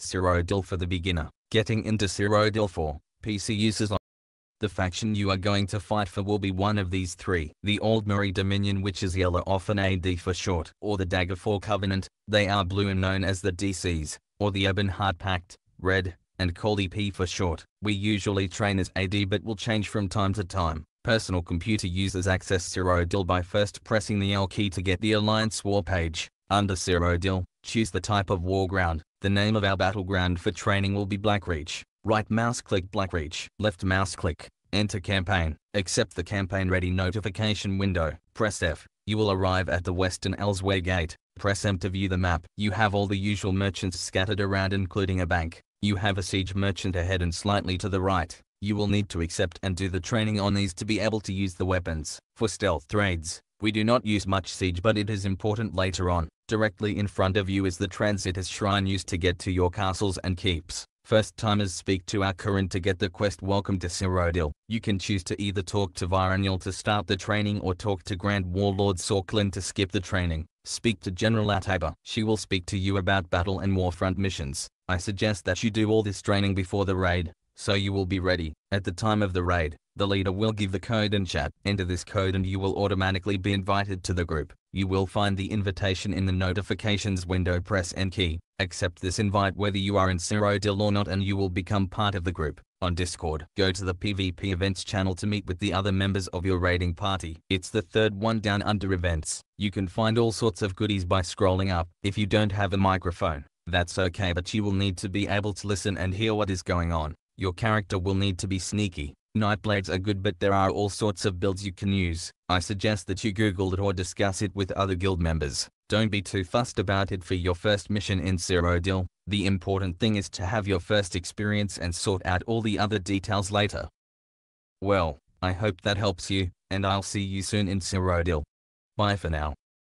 Cyrodiil for the beginner. Getting into Cyrodiil for PC users on the faction you are going to fight for will be one of these three. The Old Aldmeri Dominion which is yellow often AD for short, or the Dagger Daggerfall Covenant, they are blue and known as the DCs, or the Ebonheart Pact, red, and called EP for short. We usually train as AD but will change from time to time. Personal computer users access Cyrodiil by first pressing the L key to get the Alliance War page. Under Cyrodiil, choose the type of war ground. The name of our battleground for training will be Blackreach. Right mouse click Blackreach. Left mouse click. Enter campaign. Accept the campaign ready notification window. Press F. You will arrive at the Western Elsweyr Gate. Press M to view the map. You have all the usual merchants scattered around including a bank. You have a siege merchant ahead and slightly to the right. You will need to accept and do the training on these to be able to use the weapons. For stealth raids, we do not use much siege but it is important later on. Directly in front of you is the Transitus shrine used to get to your castles and keeps. First timers speak to our current to get the quest Welcome to Cyrodiil. You can choose to either talk to Viraniel to start the training or talk to Grand Warlord Sorcalin to skip the training. Speak to General Ataba. She will speak to you about battle and warfront missions. I suggest that you do all this training before the raid, so you will be ready. At the time of the raid, the leader will give the code in chat. Enter this code and you will automatically be invited to the group. You will find the invitation in the notifications window press N key. Accept this invite whether you are in Cyrodiil or not and you will become part of the group. On Discord, go to the PvP events channel to meet with the other members of your raiding party. It's the third one down under events. You can find all sorts of goodies by scrolling up. If you don't have a microphone, that's okay but you will need to be able to listen and hear what is going on. Your character will need to be sneaky. Nightblades are good but there are all sorts of builds you can use. I suggest that you google it or discuss it with other guild members. Don't be too fussed about it for your first mission in Cyrodiil. The important thing is to have your first experience and sort out all the other details later. Well, I hope that helps you, and I'll see you soon in Cyrodiil. Bye for now.